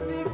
baby